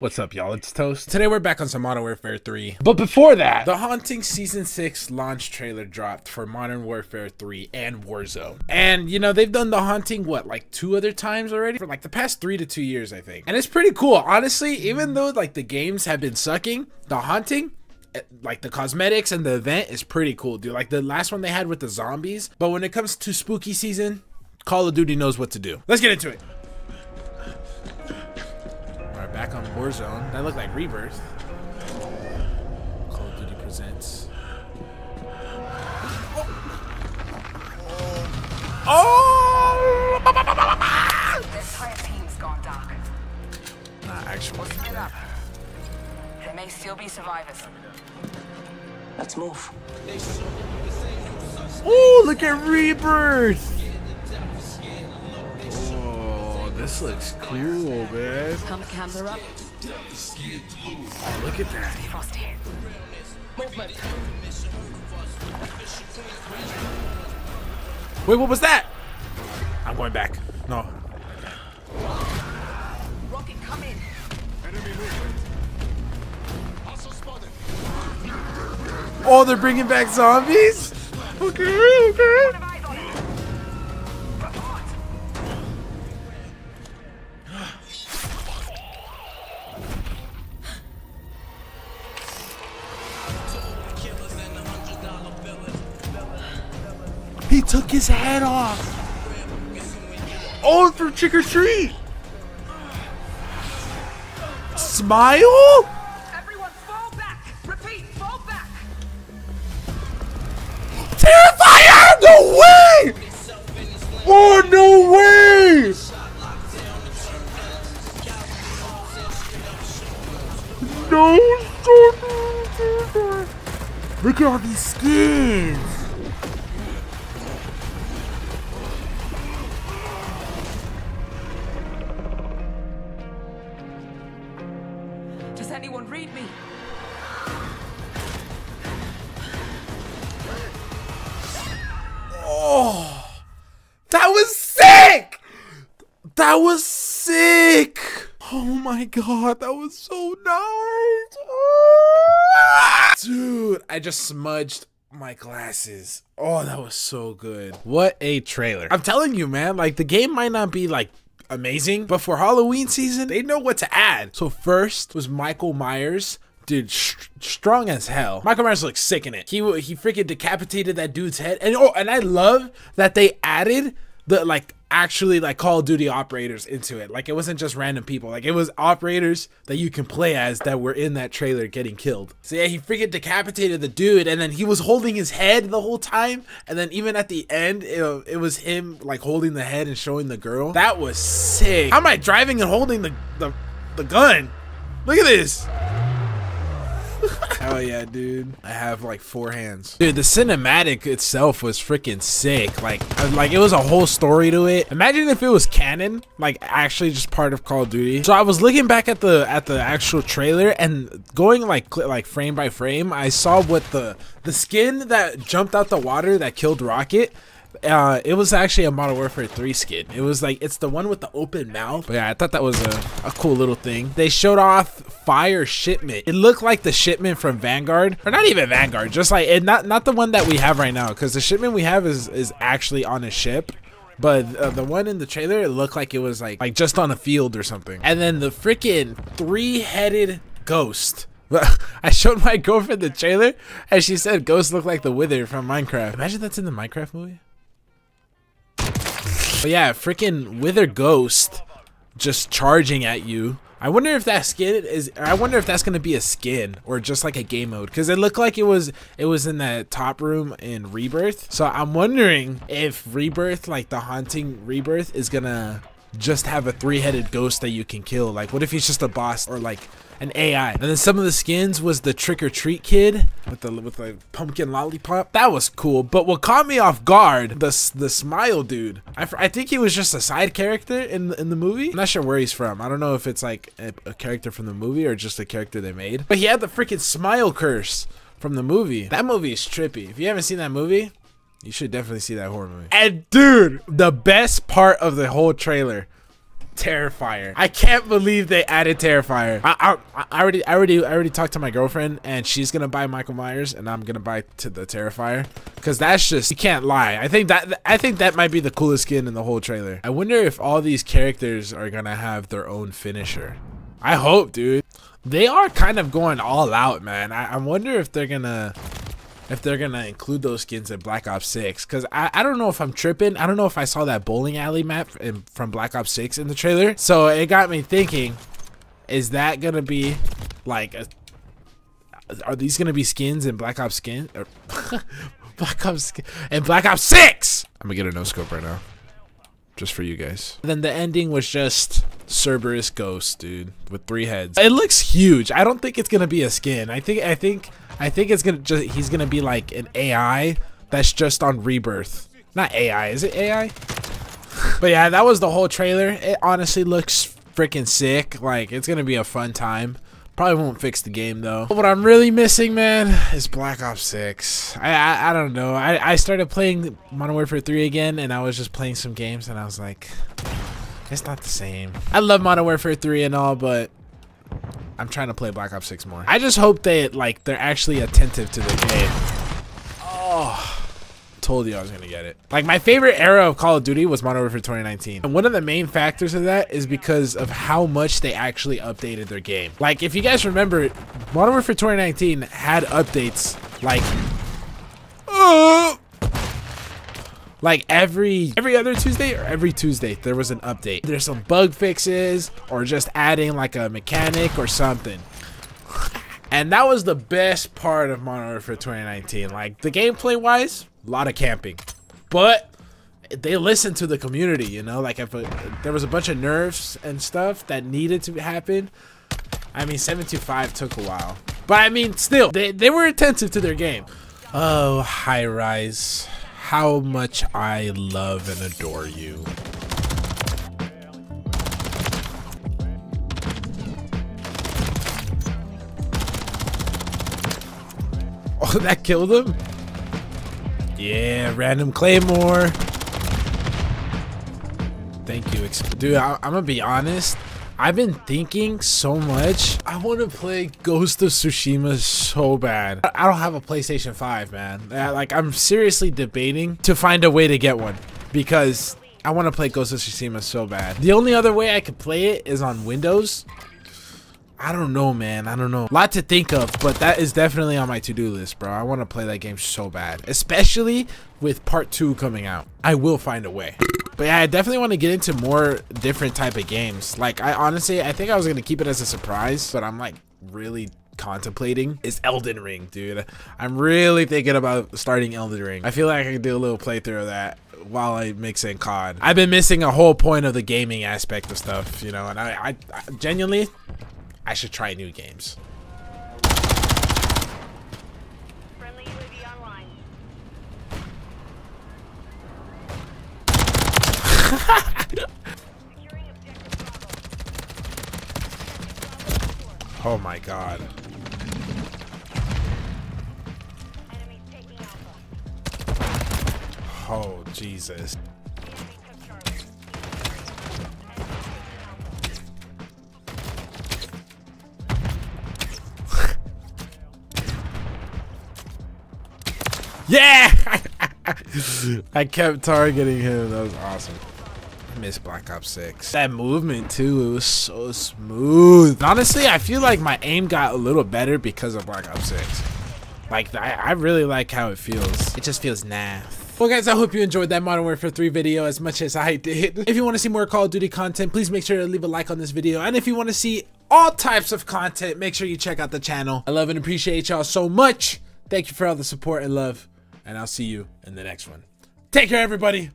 What's up, y'all? It's Toast. Today we're back on some Modern Warfare 3. But before that, The Haunting Season 6 launch trailer dropped for Modern Warfare 3 and Warzone. And, you know, they've done The Haunting, what, like two other times already? For like the past three to two years, I think. And it's pretty cool. Honestly, even though like the games have been sucking, The Haunting, eh, like the cosmetics and the event is pretty cool, dude. Like the last one they had with the zombies. But when it comes to spooky season, Call of Duty knows what to do. Let's get into it. Warzone. That looked like Rebirth. Call of Duty presents. Oh! oh! The entire team's gone dark. Nah, actually. Split up. There may still be survivors. Let's move. Oh, look at Rebirth! Oh, this looks cool, man. Come cams are up. Look at that. Movement. Wait, what was that? I'm going back. No. Rocket, come in. Oh, they're bringing back zombies? Okay, okay. Took his head off. Oh, for trick or treat. Smile? Everyone fall back. Repeat, fall back. Terrifier! No way! Oh, no way! No, Look at all these skins. That was sick! Oh my god, that was so nice! Ah! Dude, I just smudged my glasses. Oh, that was so good. What a trailer. I'm telling you, man, like the game might not be like amazing, but for Halloween season, they know what to add. So first was Michael Myers. Dude, strong as hell. Michael Myers looks sick in it. He he freaking decapitated that dude's head, and oh, and I love that they added the like actually like Call of Duty operators into it. Like it wasn't just random people. Like it was operators that you can play as that were in that trailer getting killed. So yeah, he freaking decapitated the dude, and then he was holding his head the whole time. And then even at the end, it, it was him like holding the head and showing the girl. That was sick. How am I driving and holding the the, the gun? Look at this. Hell yeah, dude. I have like four hands. Dude, the cinematic itself was freaking sick. Like, I- like it was a whole story to it. Imagine if it was canon, like actually just part of Call of Duty. So I was looking back at the at the actual trailer and going like like frame by frame, I saw what the the skin that jumped out the water that killed Rocket uh it was actually a modern warfare 3 skin. It was like it's the one with the open mouth. But yeah i thought that was a, a cool little thing. They showed off fire shipment. It looked like the shipment from vanguard. Or not even vanguard just like it not not the one that we have right now because the shipment we have is is actually on a ship. But uh, the one in the trailer it looked like it was like like just on a field or something. And then the freaking three-headed ghost. I showed my girlfriend the trailer and she said ghosts look like the wither from Minecraft. Imagine that's in the Minecraft movie. But yeah, freaking Wither Ghost just charging at you. I wonder if that skin is. I wonder if that's gonna be a skin or just like a game mode because it looked like it was. It was in that top room in Rebirth. So I'm wondering if Rebirth, like the haunting Rebirth, is gonna just have a three-headed ghost that you can kill. Like, what if he's just a boss or like an AI? And then some of the skins was the trick or treat kid with the with the pumpkin lollipop. That was cool. But what caught me off guard, the the smile dude. I, I think he was just a side character in the, in the movie. I'm not sure where he's from. I don't know if it's like a, a character from the movie or just a character they made. But he had the freaking smile curse from the movie. That movie is trippy. If you haven't seen that movie, you should definitely see that horror movie. And dude, the best part of the whole trailer Terrifier. I can't believe they added Terrifier. I, I, I already, I already, I already talked to my girlfriend, and she's gonna buy Michael Myers, and I'm gonna buy to the Terrifier, cause that's just you can't lie. I think that I think that might be the coolest skin in the whole trailer. I wonder if all these characters are gonna have their own finisher. I hope, dude. They are kind of going all out, man. I, I wonder if they're gonna if they're gonna include those skins in Black Ops 6 because I, I don't know if I'm tripping I don't know if I saw that bowling alley map in, from Black Ops 6 in the trailer so it got me thinking is that gonna be like a, are these gonna be skins in Black Ops skin or Black Ops and Black Ops 6 I'm gonna get a no scope right now just for you guys. then the ending was just Cerberus Ghost, dude, with three heads. It looks huge. I don't think it's gonna be a skin. I think I think I think it's gonna just he's gonna be like an AI that's just on rebirth. Not AI, is it AI? but yeah, that was the whole trailer. It honestly looks freaking sick. Like it's gonna be a fun time. Probably won't fix the game though. What I'm really missing, man, is Black Ops 6. I I, I don't know. I, I started playing Modern Warfare 3 again, and I was just playing some games, and I was like, it's not the same. I love Modern Warfare 3 and all, but I'm trying to play Black Ops 6 more. I just hope they like they're actually attentive to the game. Oh told you I was gonna get it. Like my favorite era of Call of Duty was Modern Warfare 2019. And one of the main factors of that is because of how much they actually updated their game. Like if you guys remember, Modern Warfare 2019 had updates like uh, like every every other Tuesday or every Tuesday there was an update. There's some bug fixes or just adding like a mechanic or something. And that was the best part of Modern Warfare 2019. Like the gameplay wise, a lot of camping, but they listened to the community. You know, like if a, there was a bunch of nerfs and stuff that needed to happen. I mean, 725 took a while, but I mean, still they they were attentive to their game. Oh, high rise, how much I love and adore you. Oh, that killed him? Yeah, random claymore. Thank you. Dude, I am gonna be honest. I've been thinking so much. I want to play Ghost of Tsushima so bad. I don't have a PlayStation 5, man. Uh, like, I'm seriously debating to find a way to get one because I want to play Ghost of Tsushima so bad. The only other way I could play it is on Windows I don't know, man. I don't know. A lot to think of, but that is definitely on my to-do list, bro. I want to play that game so bad, especially with part two coming out. I will find a way. But yeah, I definitely want to get into more different type of games. Like, I honestly, I think I was going to keep it as a surprise, but I'm like really contemplating is Elden Ring, dude. I'm really thinking about starting Elden Ring. I feel like I can do a little playthrough of that while I mix in COD. I've been missing a whole point of the gaming aspect of stuff, you know, and I, I, I genuinely, I should try new games. oh my god. Oh, Jesus. Yeah! I kept targeting him. That was awesome. Miss Black Ops 6. That movement too, it was so smooth. Honestly, I feel like my aim got a little better because of Black Ops 6. Like, I, I really like how it feels. It just feels naff. Well guys, I hope you enjoyed that Modern Warfare 3 video as much as I did. If you want to see more Call of Duty content, please make sure to leave a like on this video. And if you want to see all types of content, make sure you check out the channel. I love and appreciate y'all so much. Thank you for all the support and love and I'll see you in the next one. Take care, everybody.